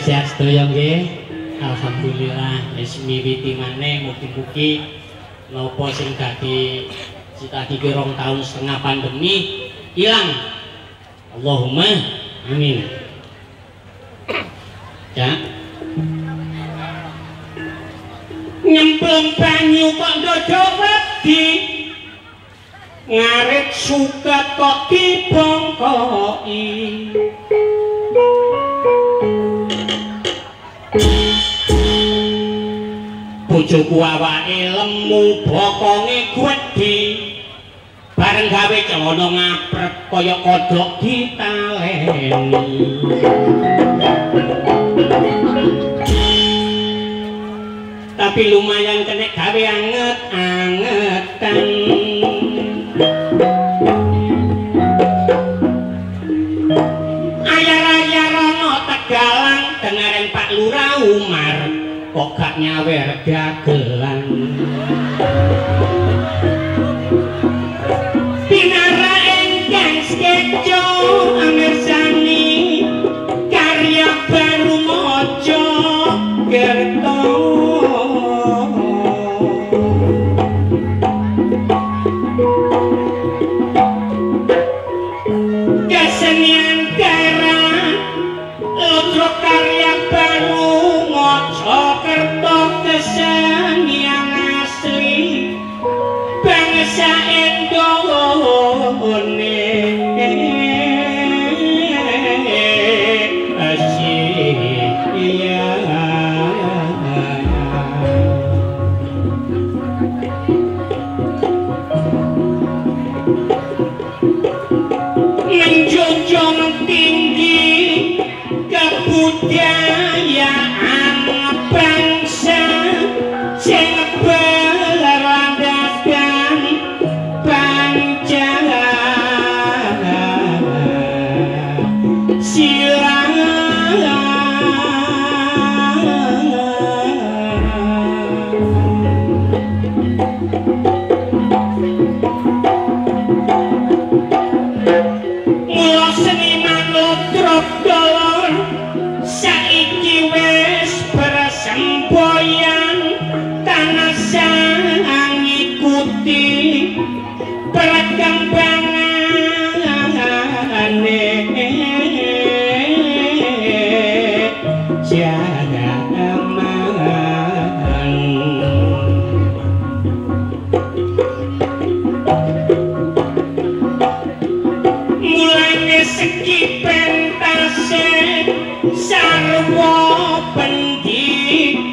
Sehat sedaya nggih. Alhamdulillah wis miwiti maneh mugi-mugi napa sing dadi cita iki rong tahun setengah pandemi ilang. Allahumma amin. Ya. Nyemplung banyu kok dodo wedi. Ngarit suket kok dibongkoki. Bojoku awake lemu bokonge gedhe bareng gawe celana ngaprep kaya kodhok ditaleni tapi lumayan kena gawe anget-angetan Lurah Umar kok gak nyawer dagelan? Pinara engkang skeco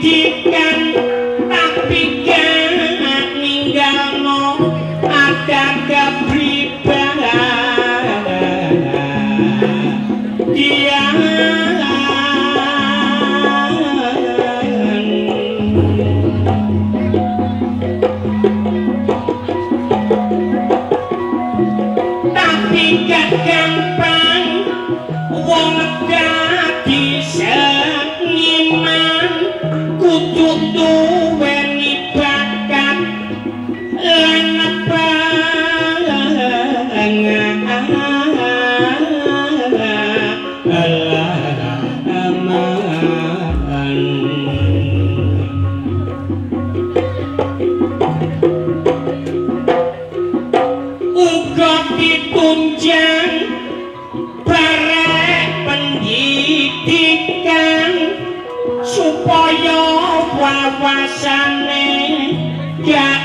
Keep wawasane gak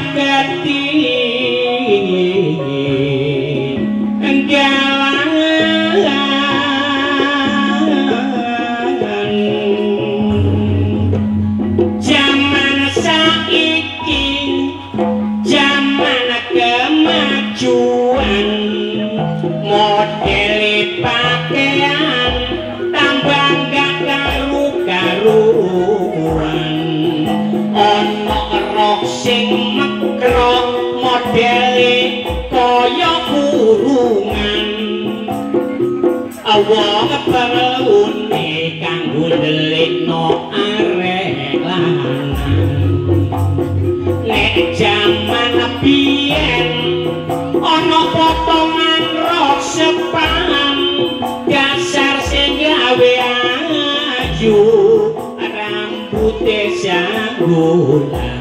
perlune kanggo delikno arek lanang. Nek jaman biyen ana potongan rok sepan dasar sing gawe aju rambut e sanggulan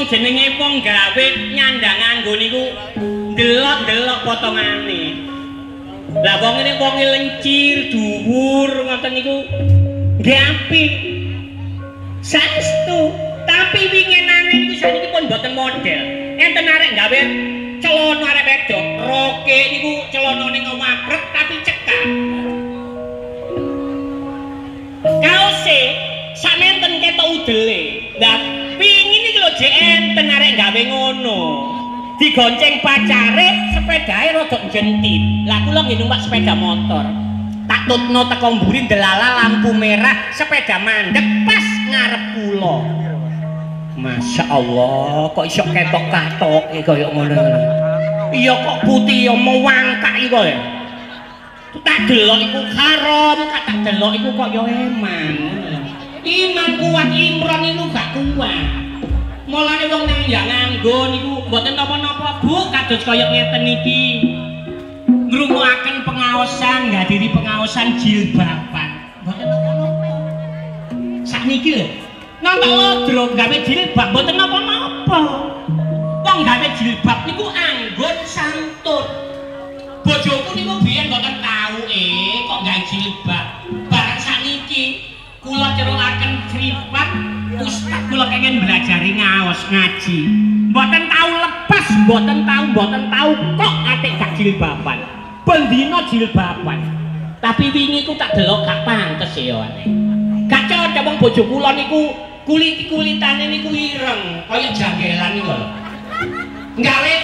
ayu jenenge wong gawe nyandang nganggo niku delok-delok potongane. Lah wong ini wong lencir, dhuwur ngoten niku apik. Saestu, tapi winginane niku saniki pun mboten model. Enten arek gawe celana arek wedok, roke niku celanane ngomakrek udele. Lah jek enten arek gawe ngono. Digonceng pacare, sepedahe rada jentit. Lah kula nggih numpak sepeda motor. Tak tutno teko mburi delala lampu merah, sepeda mandek pas ngarep kula. Masya Allah, kok iso ketok katok kaya ngono. Iya kok putih ya mewangkak iku ya. Tak delok iku haram, tak delok iku kok ya eman. Iman kuat Imran itu gak kuat. Mulane wong nang ya nganggo niku mboten napa-napa, Bu, kados kaya ngeten iki. Ngrungokaken pengaosan, ngadiri pengaosan jilbaban. Mboten napa-napa. Sakniki lho, nampak lodro gawe jilbab mboten napa-napa. Wong gawe jilbab niku anggon santun. Bojoku niku biyen mboten tau eh kok gawe jilbab. Kula cerokaken privat ustaz kula pengen belajar ngaos ngaji. Mboten tahu lepas mboten tahu mboten tahu kok atik gak jilbaban. Bendina jilbaban. Tapi wingi ku tak delok gak pantes ya ane gak cocok wong bojo kula niku kulit-kulitane niku ireng kaya janggelan niku lho. Nggawe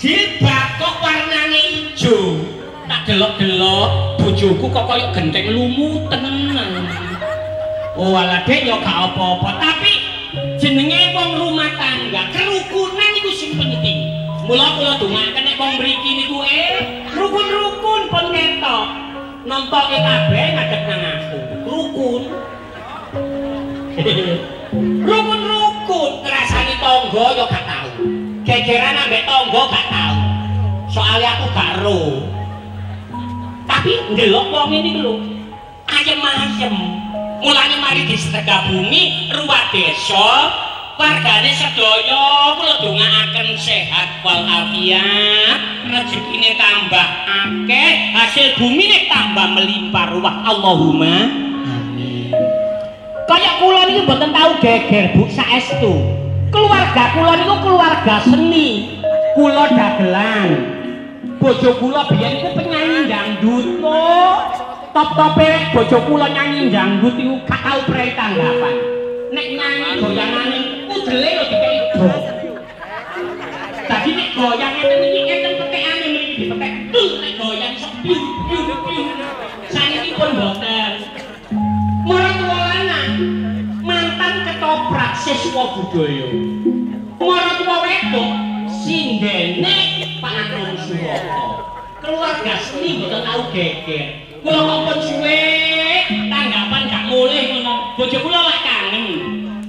jilbab kok warnane ijo. Tak delok-delok bojoku kok kaya genteng lumutan Oh ala dek ya gak apa-apa, tapi jenenge wong rumah tangga, kerukunan iku sing penting. Mula kula dongaken nek wong mriki niku eh rukun-rukun pun ketok. Nompoke kabeh ngadeg nang aku. Rukun. Rukun-rukun ngrasani tangga ya gak tau. Gegeran ambek tangga gak tau. Soale aku gak ro. Tapi ndelok wong ini lho. Ayem-ayem. Mulane mari disedekah bumi ruwah desa wargane sedaya kula dongaaken sehat wal afiat rezekine tambah akeh hasil bumi nek tambah melimpah ruwah Allahumma amin. Kaya kula niki mboten tau geger Bu saestu. Keluarga kula niku keluarga seni. Kula dagelan. Bojo kula biyen penyanyi dangdut kok top-tope bojo kula nyanyi dangdut iku gak tau prei tanggapan. Nek nyanyi goyangane udele lho dikeki do. Dadi nek goyang ngene iki enten petekane mriki dipetek. Nek goyang sok piu piu piu. Saniki pun boten. Marang lanang mantan ketoprak siswa budaya. Marang tuwa wedok sindene Pak Anom Keluarga seni boten tau geger. Kula kok suwe tangga bojo kula lak kangen.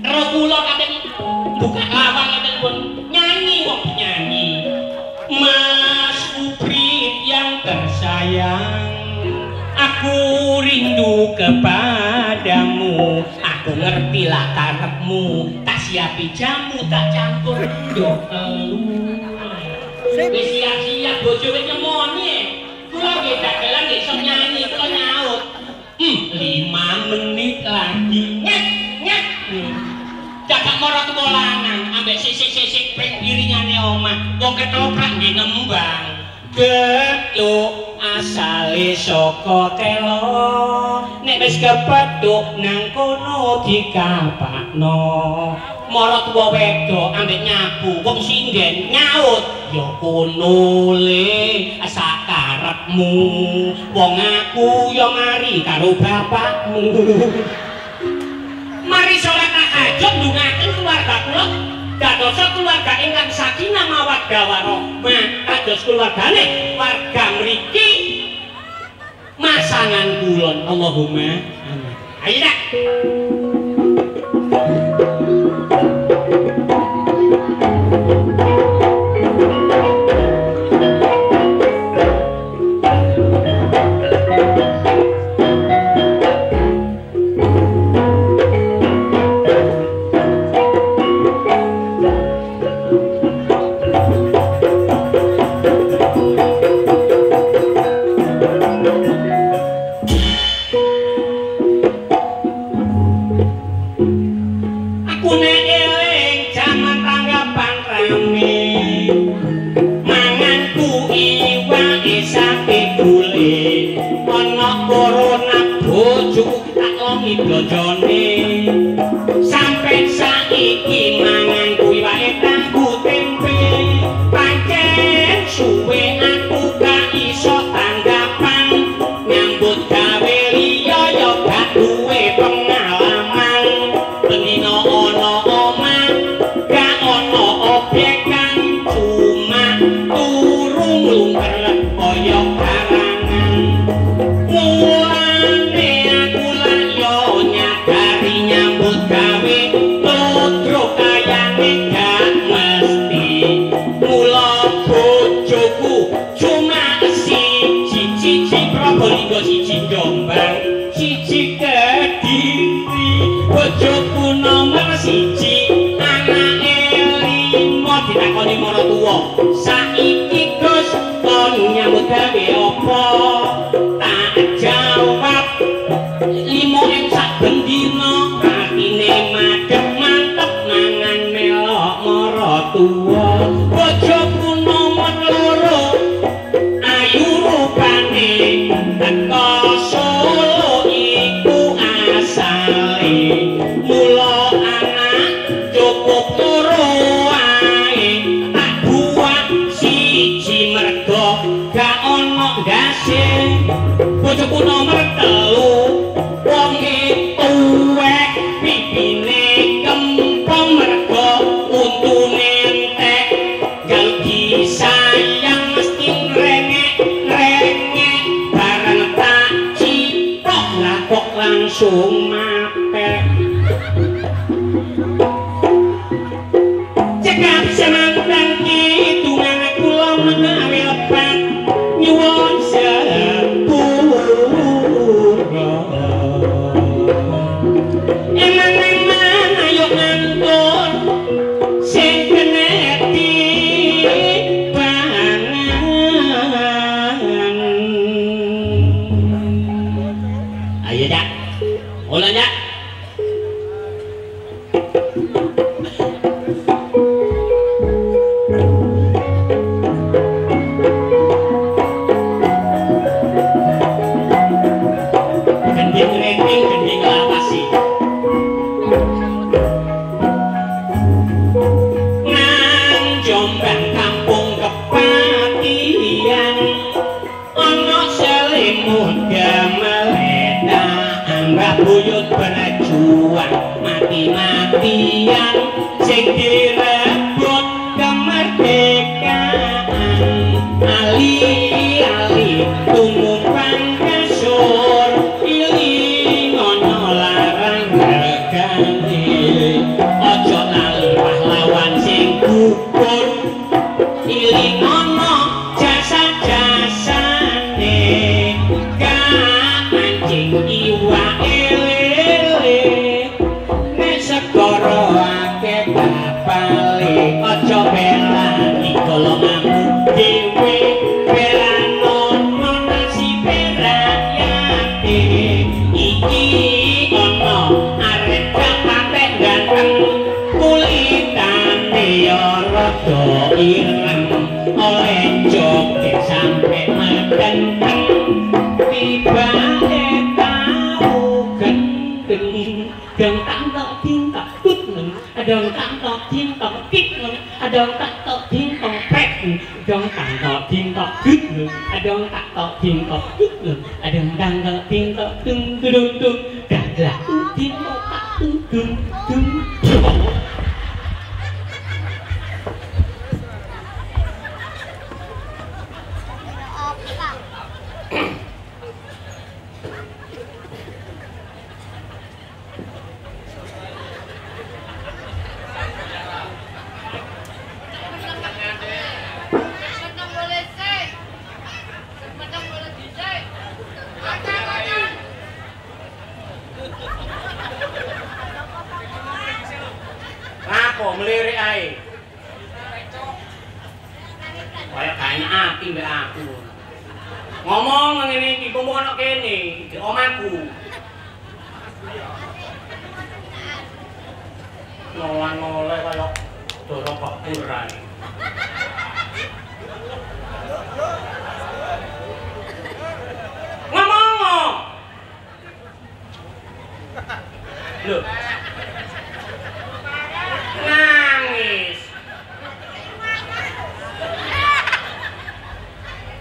Ro kula katen buka lawang ngeten pun nyanyi wong nyanyi. Mas Uprit yang tersayang Aku rindu kepadamu Aku ngerti lah karepmu Tak siapi jamu tak campur ndok Wis siap-siap bojo wis nyemoni. Dagelan nggih iso nyanyi, kula nyaut. Hmm, lima menit lagi. Nyet, nyet. Cakak moro tuwa lanang ambek sisik-sisik pring piringane omah. Wong ketoprak nggih ngembang. Getuk asale saka telo. Nek wis kepethuk nang kono dikapakno. Mara tuwa wedok ambek nyabu wong sinden nyaut. Ya kono le sakarepmu wong aku ya mari karo bapakmu. Mari salat tahajud ndungaken keluarga kula. Dados keluarga ingkang sakinah mawaddah warahmah kados keluargane warga mriki. Masangan kulon Allahumma amin. Ayo tuwa bojoku nomor loro one. 到听哦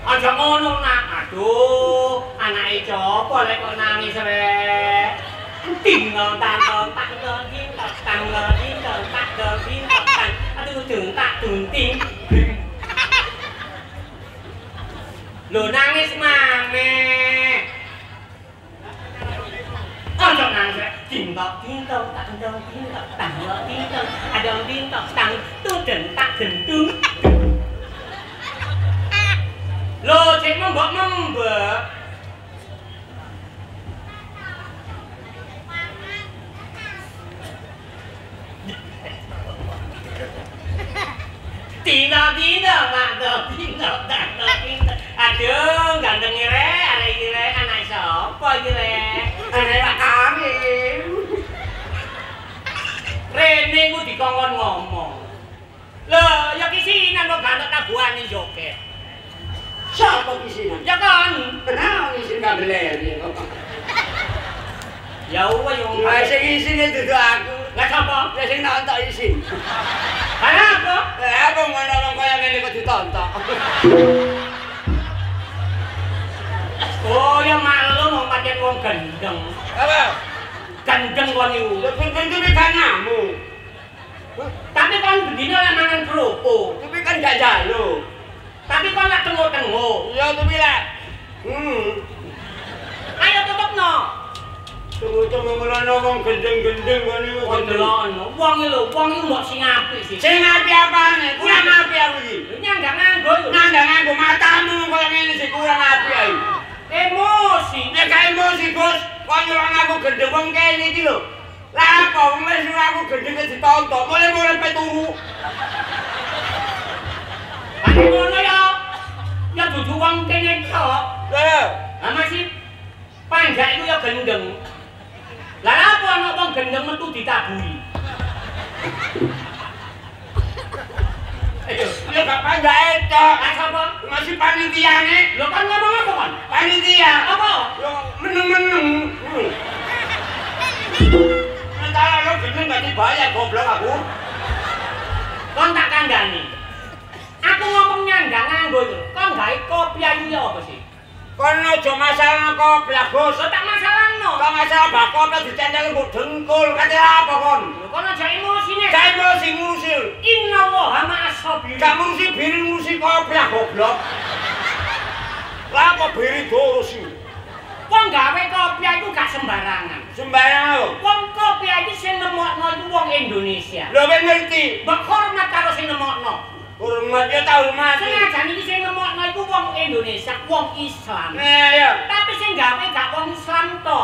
aja ngono nak. Aduh anake copo lek kok nangis we tinggal tanggal tak lagi tanggal tinggal tak lagi aduh dung tak dunting Lho nangis mame Ojo nangis, cinta cinta, tak cinta cinta, tak cinta cinta, ada cinta tang tu tak dentung. Lho, cek membok mbok. Tino, Tino, Tino, Tino, Tino, Tino Aduh, ganteng ini, ada ini, anak siapa ini, ada Pak Karim. Rene, ku dikongkon ngomong. Lho, ya isi ini, gue ganteng tabuan joget. Siapa isinan? Ya kan, kenal ya ya ya isin kabeleri. Ya uwa yung... Ay, sing isin itu tuh aku. Nggak apa? Ya nonton isin. Karena? Eh, aku mau nolong kaya ngene. Oh, ya malu mau pakai wong gendeng. Apa? Gendeng gendeng. Tapi kan begini oleh makan kerupuk. Tapi kan gak jalo. Tapi kok nak tengu-tengu? Ya tuh bilang. Hmm. Ayo tutup no. Tunggu-tunggu mana gendeng-gendeng ngene ini gendeng. Wong lho, wong iki mbok sing apik sih. Sing apik apa ne? Kurang apik aku iki. Nyandang nganggo. Nyandang nganggo matamu koyo ngene sih kurang apik ae. Emosi, nek emosi bos, kok yo aku gendeng wong kene iki lho. Lah apa wong wis aku gendeng ditonton, mulai-mulai peturu. 아니 뭐라요? 야 두두광 때문에 켜. 네. 아마시 apa ana wong gendeng metu 어떤 Ayo, 또 gak 부리. 아유, 이거 반자에 또. 아 잡아. 아마시 반디야네. 로탄 나 보면 보안. 반디야. 아빠. 요 문능 문능. 나라 로 근정 goblok aku. Kon tak 光打干干净。aku ngomongnya nggak nganggo itu kan nggak kopi ini apa sih Kon aja masalah kopi lah bos tak masalah no kan masalah bak kopi di cendeng dengkul Kate apa kon kan aja emosine. nih gak emosi ngusil inna Allah sama asobi gak ngusil biri ngusil kopi lah goblok lah kok biri dorus Wong gawe kopi iku gak sembarangan. Sembarangan. Wong kopi iki sing nemokno itu wong Indonesia. Lho ben ngerti. Bekor karo sing nemokno. Hormat ya ta hormat. Senajan iki sing ngremokno iku wong Indonesia, wong Islam. Eh, iya. Tapi sing gawe gak wong Islam to.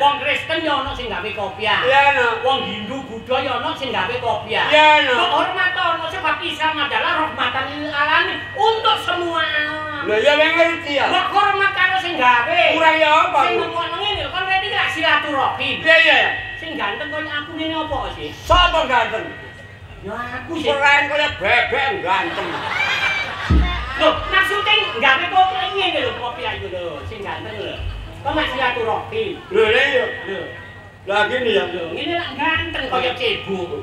Wong Kristen ya ono sing gawe kopiah. Iya ono. Wong Hindu, Buddha ya ono sing gawe kopiah. Iya ono. Kok hormat to ono sebab Islam adalah rahmatan lil alamin untuk semua. Lah ya wong ngerti ya. Kok hormat karo sing gawe. Ora ya apa. Sing ngomongno ngene lho kon ngerti gak silaturahim. Iya iya. Sing ganteng koyo aku ngene apa sih? Sopo ganteng? aku selain kaya bebek ganteng. Loh, maksudnya nggak ada kau pengen lho kopi ayu lho, sing ganteng lho. Kok masih aku roti. Loh, ini Lho. Lah ngene ya. Loh, ini lah ganteng kaya cebu.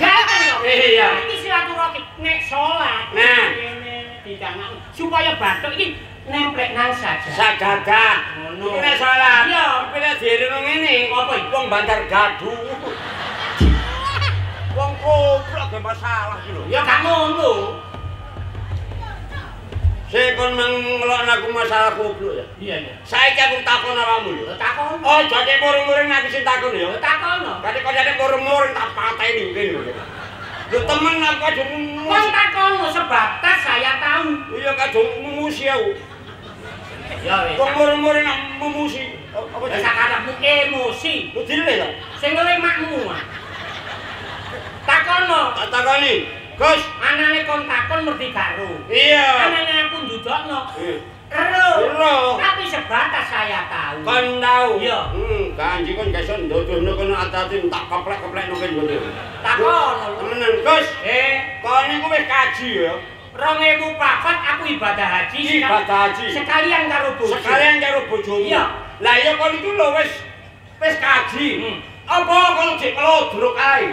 Ganteng lho. Iya. Ini silaturahmi nek salat. Nah. ngene Ini Supaya bathuk iki nemplek nang saja. Sagagak. Ngono. Nek salat. Iya. Pilih diri ngene. Apa itu? Bantar gaduh. Koplok ge masalah iki lho. Ya gak ngono. Sik kon mengelokno aku masalah koplok ya. Iya iya. Saiki aku takon awakmu lho. Takon. Oh, jadi murung-murung aku sing takon ya. Takono. Tadi kok jadi murung-murung tak pateni kene lho. Lho temen aku kadung Kon takono sebab tas saya tahu. Iya kadung memusi aku. Ya wis. Wong murung-murung memusi. Apa sih? sakarepmu emosi. Lu dile ta? Sing ngelih makmu. Takono. Tak takoni. Gus. Anane kon takon merdi karo. Iya. Anane aku ndudokno. Ero. Ero. Tapi sebatas saya tahu. Kon tau. Iya. Hmm, kanji kon gak iso ndodohno kono atati tak keplek-keplek nang kene. Takono. Temenan, Gus. Eh, Kon niku wis kaji ya. 2004 aku ibadah haji. Ibadah haji. Sekalian karo bojo. Sekalian karo bojomu. Iya. Lah ya kon iku lho wis wis kaji. Hmm. Apa kon jek melodrok ae?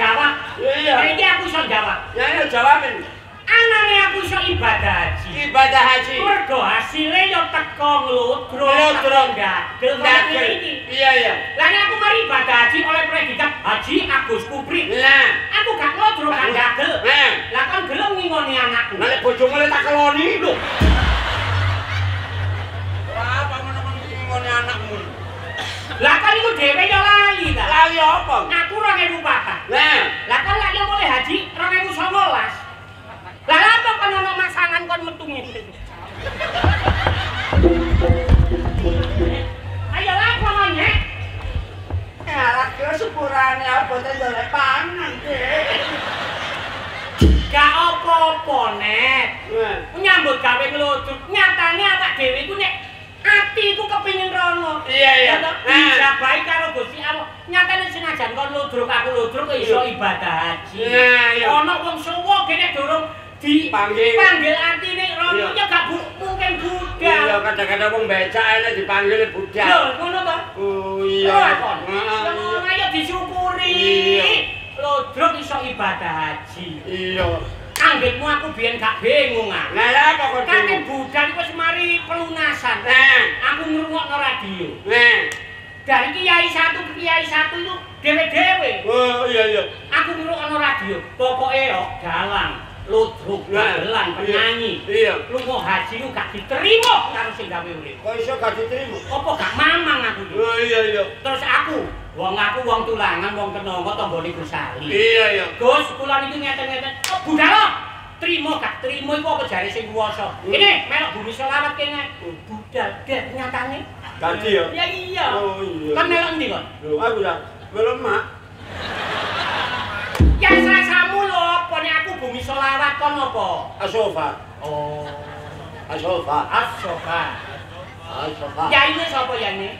jawab. Iya. Iki aku iso jawab. Ya ini jawabin. Anane aku iso ibadah haji. Ibadah haji. Mergo hasilnya yo teko nglodro, Nglodro. gagel Ndagel. iki. Iya iya. Lah nek aku mari ibadah haji oleh predikat Haji Agus Kupri. Lah. Aku gak nglodro gak gagel. Nah. Lah kan gelem ngingoni anakku. Nek bojomu le tak keloni lho. Apa menemen ngene anakmu? Lah kan iku dhewe yo lali ta. Lali apa? Aku 2004. Nah. Lah kan yo mulai haji 2019. Lah lha apa kon ono masangan kon metu ngene. Ayo lah kon nyek. Ya lagi syukurane apa ten golek pangan, Dik. Gak apa-apa, Nek. Nyambut gawe nglodruk. Nyatane awak dhewe iku nek atiku kepengin rono. Iya, iya. Dijabahi karo Gusti Allah. Nyatane senajan kon nglodruk aku nglodruk kok iso Iya. ibadah haji. Nah, iya. Ono wong suwo gene durung di Panggil. panggil atine rono Iya. ya gak bu, mungkin budal. Iya kadang-kadang wong becak enek dipanggil Lho, budal. ngono to? Oh iya. kon. Heeh, Ya ngono ayo disyukuri. Iya. Lodruk iso ibadah haji. Iya. Anggitmu aku biyen gak bingung ah. Lah lha apa kok? Kate budal iku wis mari pelunasan. Nah. Aku ngrungokno radio. Nah. Dari kiai satu ke kiai satu itu dewe-dewe. Oh iya iya. Aku ngrungokno radio. Pokoke yo dalang, ludruk, iya. penyanyi. Iya. Lunga haji ku gak diterima karo sing gawe urip. Kok iso gak diterima? Apa gak mamang aku iki? Oh iya iya. Terus aku, wong aku wong tulangan, wong kenanga tanggane Gusali. Iya iya. Gus, kula niku ngeten-ngeten. Oh, budal. Trimo gak trimo iku apa jare sing kuwasa. Hmm. Ini melok bumi selawat kene. Budal dek nyatane. Ganti ya? Ya iya. Oh iya. Kan melok ndi kon? Lho aku dah belum mak. Ya sasamu bumi selawat kon apa? Asofa. Oh, Asofa. asofa. Asofa. Ya ini sapa ya ini?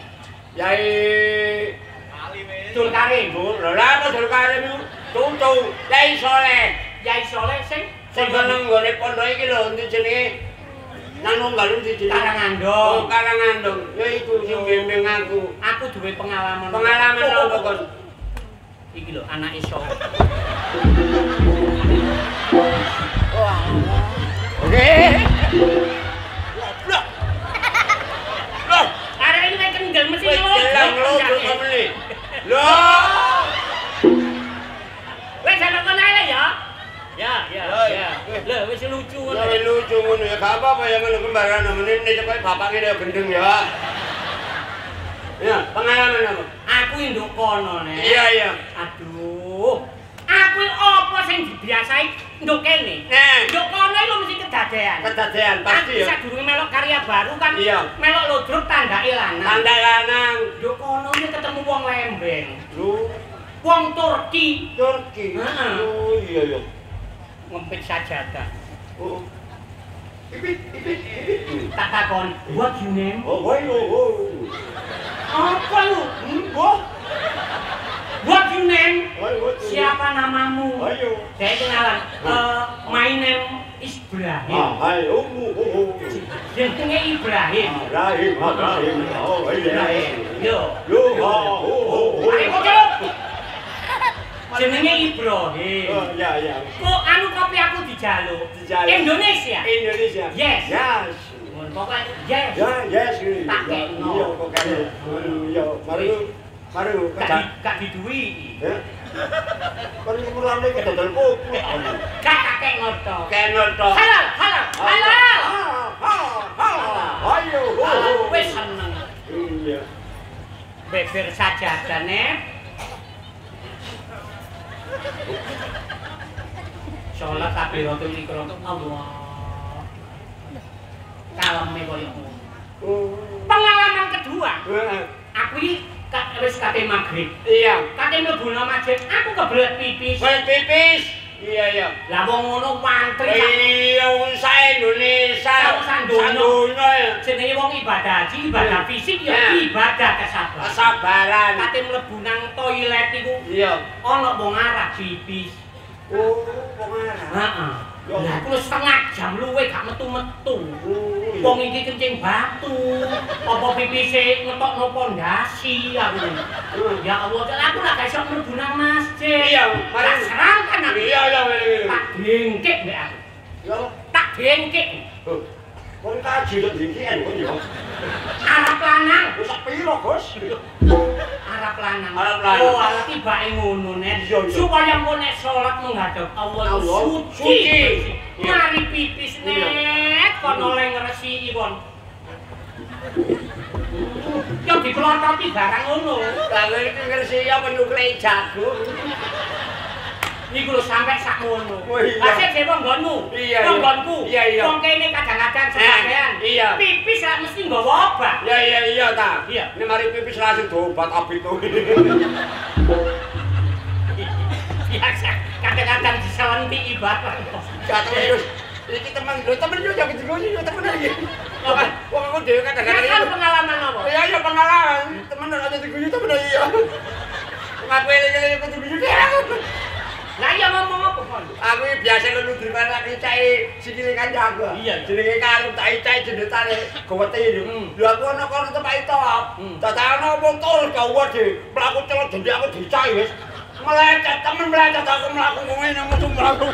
Yai Dul Karim. Bu, lho lah apa dul karim iku? Tutu, Yai Soleh. Yai Soleh sing Sing nang nggone pondok iki lho, jenenge? Nang nunggal endi jenenge? Karangandong. Oh, Karangandong. Ya iku sing bimbing aku. Aku duwe pengalaman. Pengalaman Oh, oh, apa oh. kon? Iki lho anake iso. wis ngelodrok, jelang lho kan, kok Kak? meni. Loh. Wis ana kono ae ya. Ya, ya, ya. Lho wis lucu ngono. Ya lucu ngono ya, gak apa-apa ya ngono kembaran meneh nek kok bapake dia gendeng ya. Ya, pengalaman apa? Aku induk kono nek. Iya, iya. Aduh. Aku apa sing dibiasai nduk kene. Nah, Nduk kono iku mesti kedadean. kedadean pasti Aku ya. sadurunge melok karya baru kan Iya. melok lodruk tandake lanang. Tanda lanang. Nduk kono iki ketemu wong lembeng. Lu Wong Turki Turki. Heeh. Oh iya iya. ngempit sajadah. Oh. Ipit, ipit, ipit. Tak takon, what you name? Oh, oh, oh, oh. Apa lu? Hmm, oh. What you name? Oh, oh, oh. Siapa namamu? Saya kenalan. Eh, my name is Ibrahim. Ah, oh, oh, oh, oh. Jenenge Ibrahim. Ah, Rahim, ah. Oh. Ibrahim. Yo. Yo, ha, oh, oh, oh. Ayo kocok. Jenenge Ibrahim. Oh, ya, ya. Kok anu kopi aku dijaluk? Dijaluk. Indonesia. Indonesia. Yes. Yes. Pokoknya yes. Ya, yes. Tak kekno. Iya, kok kan. Iya, mari. Mari, Gak gak diduwi. Kan mulane kedadal kopi. Gak kakek ngoto. Kenal to. Halal, halal, halal. Ha, ha, ha. Ayo. Ah, Wis seneng. Iya. Beber sajadah, Nek. Sholat takbiratul ikram. Allah. Kaleme koyo ngono. Oh. Pengalaman kedua, Eh, aku iki ka- wis kate maghrib. Iya. Kate mlebu nang masjid, aku kebelet pipis. Wes pipis. Iya, iya. Lah wong ngono mantri Iya, wong sa Indonesia. Sandonya ya. jenenge wong ibadah haji, ibadah fisik ya ibadah kesabaran. Kesabaran. Kate mlebu nang toilet iku Iya. ana wong Arab pipis. Oh, pengarah. Heeh. Lah aku wis setengah jam luwe gak metu-metu. Oh, Wong iki kencing batu. Apa pipise ngetokno pondasi aku. Ya Allah, aku lah gak iso mlebu nang masjid. Iya, mari. serangkan aku. Iya, iya, iya. Tak dengkek mbek aku. Ya, Tak dengkek. Kon kaji lho dikian kon yo. Arab lanang. Wis sak piro, Gus? Arab lanang. Arab lanang. Oh, ala tibake ngono, Nek. Iya. Supaya engko nek salat menghadap Allah suci. Mari pipis. Nek. Kon oleh ngresiki kon. Yo dikelototi barang ngono. Lah iki ngersi apa nyuklei jago. Niku lho sampe sak ngono. Oh, iya. Lah sik dhewe nggonmu. Iya, iya. Nggonku. Iya, iya. Wong kene kadang-kadang sebagian. iya. Pipis lah mesti nggawa obat. Ya iya iya ta. Iya. Ini mari pipis langsung dobat abit to. Biasa kadang-kadang diselenti ibarat. Jatuh terus. Iki teman lho, temen yo jangan digoyi yo temen iki. Wong aku dhewe kadang-kadang Kan pengalaman apa? Iya iya pengalaman. Temen aja digoyi temen iya. Ngaku eling-eling kudu digoyi. Lah iya ngomong apa kon? Aku iki biasa ngono driban lagi cai sikile kancaku. Iya. Jenenge kalung cai cai jendetane gowete. Hmm. Lho aku ana kono tempat top. Hmm. Dadane wong tol gawe de. Mlaku celok jendhe aku dicai wis. Melecet temen melecet aku mlaku ngene mutu mlaku.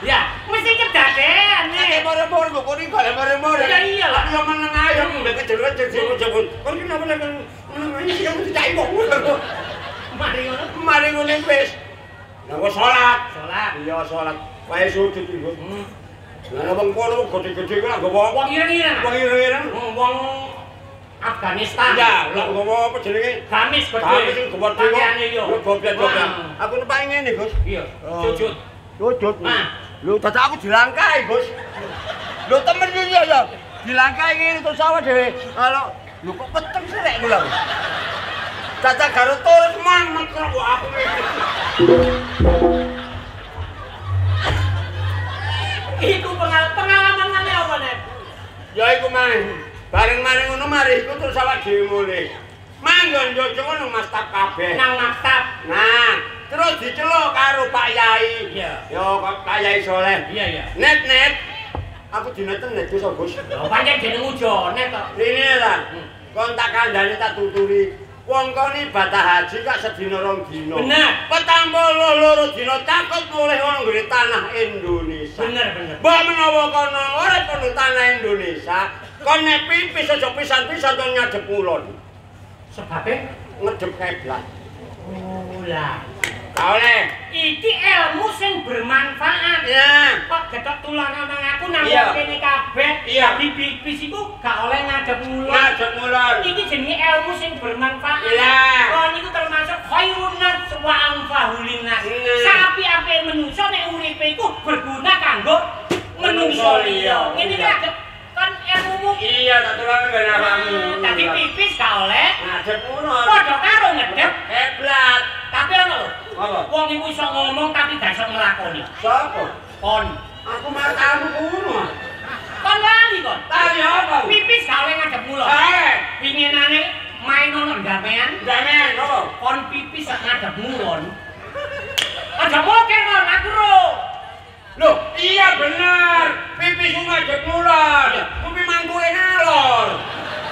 Ya, mesti kedadean Nek nek. mare-mare kok kok iki mare-mare. Ya iyalah. Aku yo meneng ae mbek kejelet jebul jebul. Kok iki napa nek meneng iki kamu dicai wong. Mari ngono. Mari ngene wis. Lah kok salat. Salat. Iya salat. Wae sujud iki. Hmm. Lah wong kono gede-gede ku lah gowo Wong ireng-ireng. wong ireng. Wong wong Afghanistan. Ya, lah gowo apa jenenge? Gamis gede. Gamis sing gede. Pakaiane yo. Wah. Aku numpak ngene, Gus. Iya, Oh. sujud. Sujud. Nah. Lho, dadak aku dilangkai, Gus. Lho temen yo ya. Dilangkai ngene terus awak dhewe. Kalau lho kok peteng sih rek kula. Dadak karo terus mang kok aku iki. Iku pengal pengalaman mana apa nek? Ya iku mang. Bareng mari ngono mari iku terus awak dhewe mulih. Manggon yo ngono Mas tak kabeh. Nang maktab. Nah, terus diceluk karo Pak Yai. Iya. Yo kok Pak Yai Soleh. Iya ya. Net net. Aku dineten net Gus Agus. Lho pancen jeneng ujone to. Rene ta. Hmm. Kon tak kandhane tak tuturi. Wong kon ibadah haji kak sedina rong dina. Bener. Petang puluh loro dina takut mulih ana nggone tanah Indonesia. Bener bener. Mbak menawa kono ora kono tanah Indonesia, kon nek pipis aja pisan-pisan to nyadep kulon. Sebabnya Ngedep keblat. oh lah. Oleh. Iki ilmu sing bermanfaat. Ya. Kok getok tulang nang aku nang Iya. kene kabeh. Iya. Pipis iku gak oleh ngadep mulut. Ngajak mulon. Iki jenenge ilmu sing bermanfaat. Iya. Oh niku termasuk khairun nas wa anfahulinas. Hmm. Sapi-api menungso nek uripe iku berguna kanggo menungso liya. Ngene iki agak kan ilmumu. Iya, tak tulungi ben awakmu. Tapi pipis gak oleh. ngadep ngono. Padha karo ngedep. Heblat. Tapi ono lho. Apa? Wong iku iso ngomong tapi gak iso nglakoni. Sopo? Kon. Aku malah kamu ngono. Kon lali kon. Tali apa? Pipis oleh ngadep mulo. Eh, Pinginane main ono gamean. Damen, apa? kon pipis sak ngadep mulon. Aja moke kon aku ro. Loh, iya bener. Pipis ku ngadep mulon. Kuwi mangkule ngalor.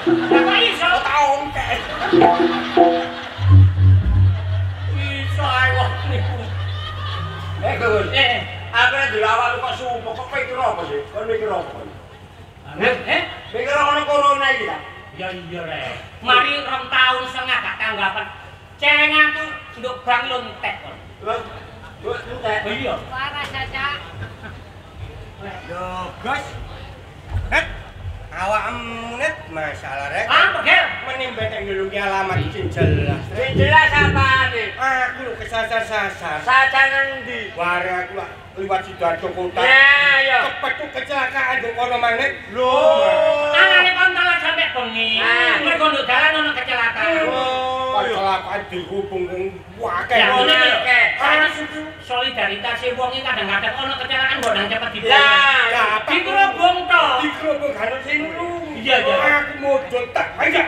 Lah kok iso? Tahu kek. Aku nek dilawal kok sumpah kok mikir apa sih? Kon mikir apa kon? eh, eh. Mikir ono corona iki ta? Ya iya rek. Mari rong tahun setengah gak tanggapan. Ceng aku nduk bang lontek kon. Loh, Gus, entek. Oh iya. Yo, Gus. Net. Awakmu net masalah rek. Ah, pegel. Menimbang teknologi alamat sing jelas. Sing jelas apane? Aku lho kesasar-sasar. Sajanan ndi? Bare aku lah liwat Sidoarjo kota. Ya. Kepetu kecelakaan kok kono magnet. Loh. Anane kon malah sampe bengi. Ah. Mergo nduk dalan ono kecelakaan. Oh. Kecelakaan dihubung wong akeh. Ya ngene lho. Oke. Saiki suku solidaritas e wong iki kadang-kadang ono kecelakaan mbok nang cepet dibayar. Lah, ya. Dikerobong to. Dikerobong karo sing lu. Iya, iya. Aku modal tak. Ayo.